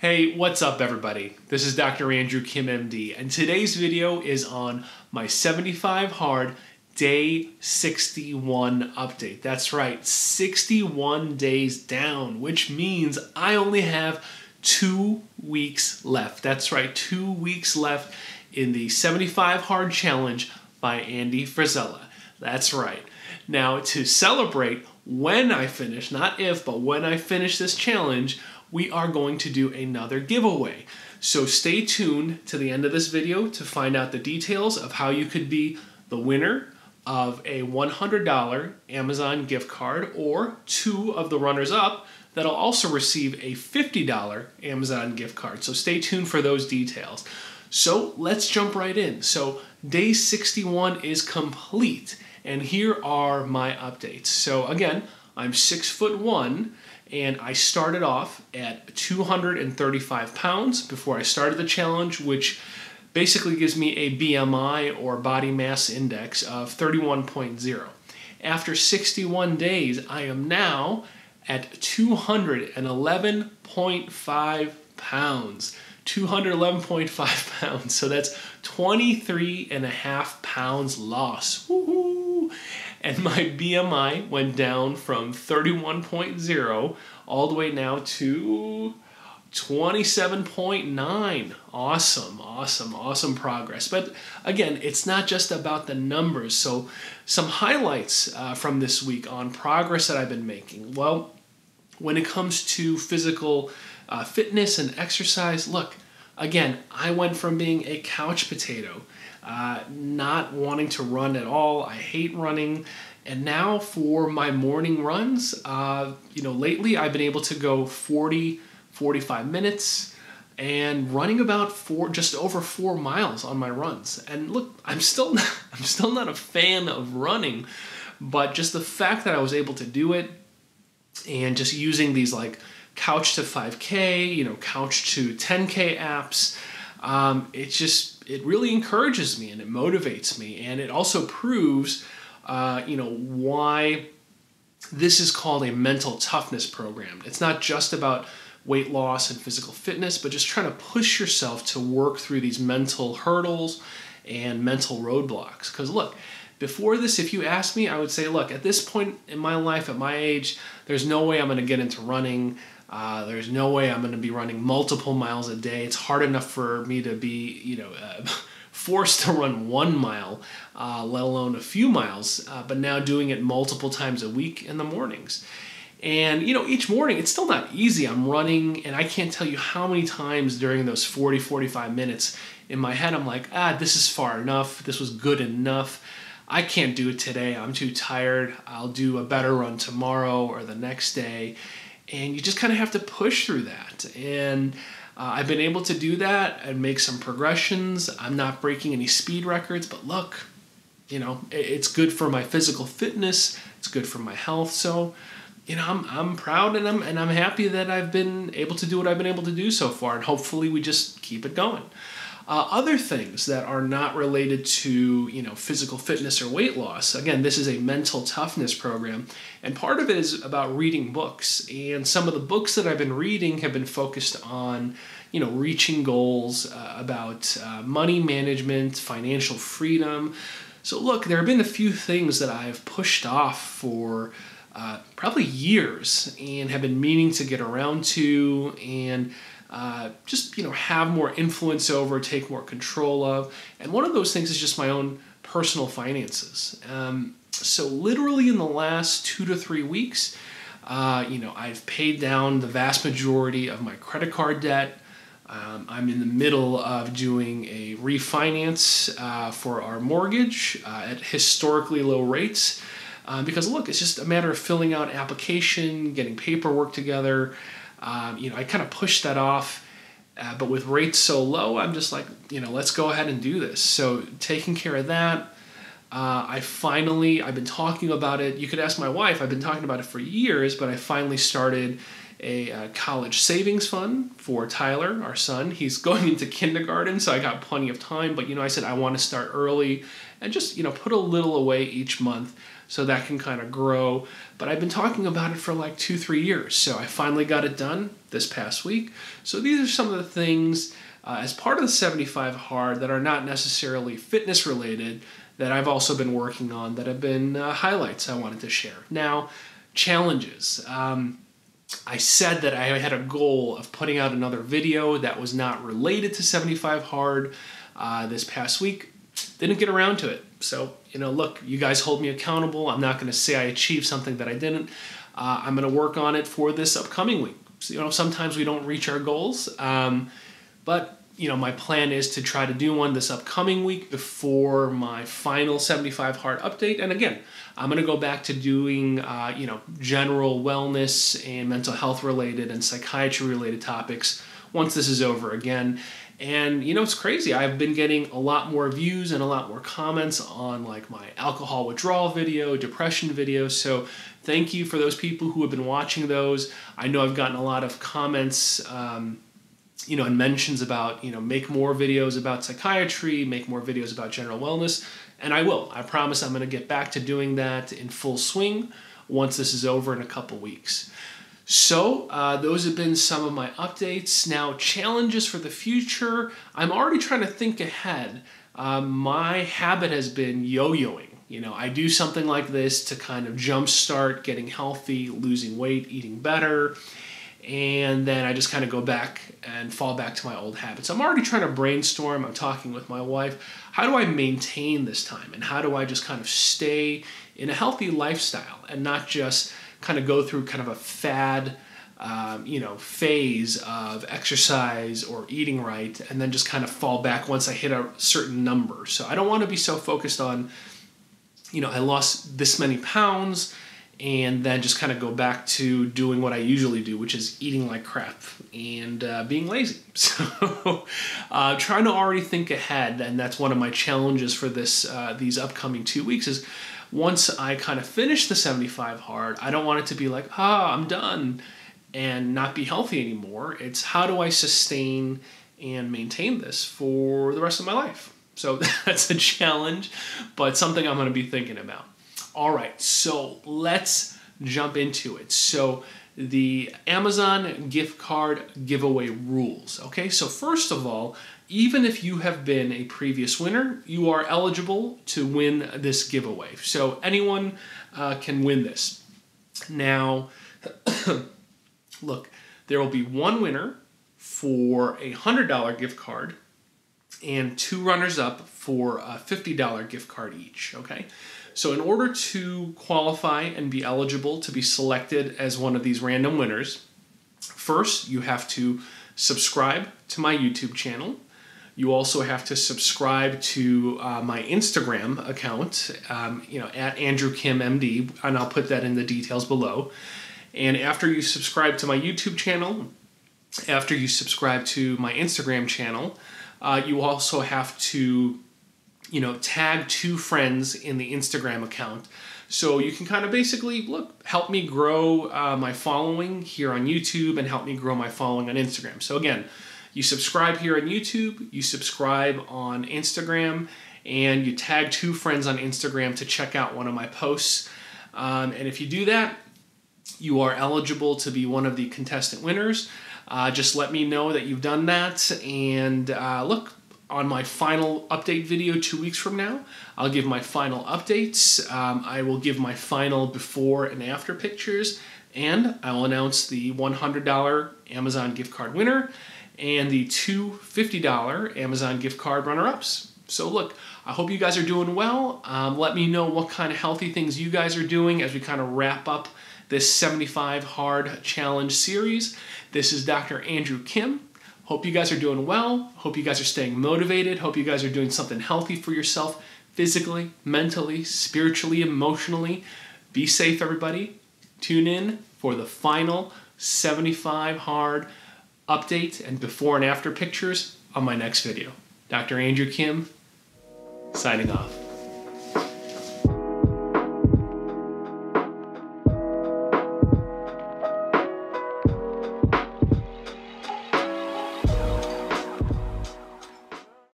Hey, what's up everybody? This is Dr. Andrew Kim MD and today's video is on my 75 hard day 61 update. That's right, 61 days down, which means I only have two weeks left. That's right, two weeks left in the 75 hard challenge by Andy Frisella. That's right. Now, to celebrate when I finish, not if, but when I finish this challenge, we are going to do another giveaway. So stay tuned to the end of this video to find out the details of how you could be the winner of a $100 Amazon gift card or two of the runners up that'll also receive a $50 Amazon gift card. So stay tuned for those details. So let's jump right in. So day 61 is complete and here are my updates. So again, I'm six foot one and I started off at 235 pounds before I started the challenge, which basically gives me a BMI or body mass index of 31.0. After 61 days, I am now at 211.5 pounds. 211.5 pounds. So that's 23 and a half pounds loss. Woo-hoo. And my BMI went down from 31.0 all the way now to 27.9. Awesome, awesome, awesome progress. But again, it's not just about the numbers. So, some highlights uh, from this week on progress that I've been making. Well, when it comes to physical uh, fitness and exercise, look, again, I went from being a couch potato, uh, not wanting to run at all. I hate running. And now for my morning runs, uh, you know, lately I've been able to go 40, 45 minutes and running about four, just over four miles on my runs. And look, I'm still, not, I'm still not a fan of running, but just the fact that I was able to do it and just using these like couch to 5k you know couch to 10k apps um, it just it really encourages me and it motivates me and it also proves uh, you know why this is called a mental toughness program it's not just about weight loss and physical fitness but just trying to push yourself to work through these mental hurdles and mental roadblocks because look before this, if you asked me, I would say, look, at this point in my life, at my age, there's no way I'm going to get into running. Uh, there's no way I'm going to be running multiple miles a day. It's hard enough for me to be, you know, uh, forced to run one mile, uh, let alone a few miles. Uh, but now doing it multiple times a week in the mornings. And, you know, each morning, it's still not easy. I'm running, and I can't tell you how many times during those 40, 45 minutes in my head, I'm like, ah, this is far enough. This was good enough. I can't do it today. I'm too tired. I'll do a better run tomorrow or the next day. And you just kind of have to push through that. And uh, I've been able to do that and make some progressions. I'm not breaking any speed records, but look, you know, it's good for my physical fitness. It's good for my health. So, you know, I'm, I'm proud and I'm, and I'm happy that I've been able to do what I've been able to do so far. And hopefully we just keep it going. Uh, other things that are not related to you know physical fitness or weight loss. Again, this is a mental toughness program, and part of it is about reading books. And some of the books that I've been reading have been focused on you know reaching goals, uh, about uh, money management, financial freedom. So look, there have been a few things that I've pushed off for. Uh, probably years and have been meaning to get around to and uh, just you know have more influence over, take more control of. And one of those things is just my own personal finances. Um, so literally in the last two to three weeks, uh, you know I've paid down the vast majority of my credit card debt. Um, I'm in the middle of doing a refinance uh, for our mortgage uh, at historically low rates. Um, because look, it's just a matter of filling out application, getting paperwork together, um, you know, I kind of pushed that off. Uh, but with rates so low, I'm just like, you know, let's go ahead and do this. So taking care of that, uh, I finally, I've been talking about it. You could ask my wife. I've been talking about it for years, but I finally started a, a college savings fund for Tyler, our son. He's going into kindergarten, so I got plenty of time. But you know, I said I want to start early and just you know put a little away each month so that can kind of grow. But I've been talking about it for like two, three years. So I finally got it done this past week. So these are some of the things uh, as part of the 75 hard that are not necessarily fitness related that I've also been working on that have been uh, highlights I wanted to share. Now, challenges. Um, I said that I had a goal of putting out another video that was not related to 75 hard uh, this past week. Didn't get around to it. So, you know, look, you guys hold me accountable. I'm not going to say I achieved something that I didn't. Uh, I'm going to work on it for this upcoming week. So, you know, sometimes we don't reach our goals, um, but you know, my plan is to try to do one this upcoming week before my final 75 hard update. And again, I'm going to go back to doing, uh, you know, general wellness and mental health related and psychiatry related topics once this is over again. And you know, it's crazy. I've been getting a lot more views and a lot more comments on like my alcohol withdrawal video, depression video. So thank you for those people who have been watching those. I know I've gotten a lot of comments. Um, you know, and mentions about, you know, make more videos about psychiatry, make more videos about general wellness, and I will. I promise I'm going to get back to doing that in full swing once this is over in a couple weeks. So, uh, those have been some of my updates. Now, challenges for the future. I'm already trying to think ahead. Uh, my habit has been yo yoing. You know, I do something like this to kind of jumpstart getting healthy, losing weight, eating better and then I just kind of go back and fall back to my old habits. I'm already trying to brainstorm. I'm talking with my wife. How do I maintain this time? And how do I just kind of stay in a healthy lifestyle and not just kind of go through kind of a fad, um, you know, phase of exercise or eating right and then just kind of fall back once I hit a certain number. So I don't want to be so focused on, you know, I lost this many pounds and then just kind of go back to doing what I usually do, which is eating like crap and uh, being lazy. So, uh, trying to already think ahead, and that's one of my challenges for this uh, these upcoming two weeks. Is once I kind of finish the 75 hard, I don't want it to be like, ah, I'm done, and not be healthy anymore. It's how do I sustain and maintain this for the rest of my life. So that's a challenge, but something I'm going to be thinking about. All right, so let's jump into it. So, the Amazon gift card giveaway rules. Okay, so first of all, even if you have been a previous winner, you are eligible to win this giveaway. So, anyone uh, can win this. Now, look, there will be one winner for a $100 gift card and two runners up for a $50 gift card each. Okay, so, in order to qualify and be eligible to be selected as one of these random winners, first you have to subscribe to my YouTube channel. You also have to subscribe to uh, my Instagram account, um, you know, at Andrew Kim MD, and I'll put that in the details below. And after you subscribe to my YouTube channel, after you subscribe to my Instagram channel, uh, you also have to you know, tag two friends in the Instagram account. So you can kind of basically look, help me grow uh, my following here on YouTube and help me grow my following on Instagram. So again, you subscribe here on YouTube, you subscribe on Instagram, and you tag two friends on Instagram to check out one of my posts. Um, and if you do that, you are eligible to be one of the contestant winners. Uh, just let me know that you've done that. And uh, look, on my final update video two weeks from now. I'll give my final updates. Um, I will give my final before and after pictures, and I will announce the $100 Amazon gift card winner and the two $50 Amazon gift card runner ups. So, look, I hope you guys are doing well. Um, let me know what kind of healthy things you guys are doing as we kind of wrap up this 75 Hard Challenge series. This is Dr. Andrew Kim. Hope you guys are doing well. Hope you guys are staying motivated. Hope you guys are doing something healthy for yourself physically, mentally, spiritually, emotionally. Be safe, everybody. Tune in for the final 75 hard update and before and after pictures on my next video. Dr. Andrew Kim, signing off.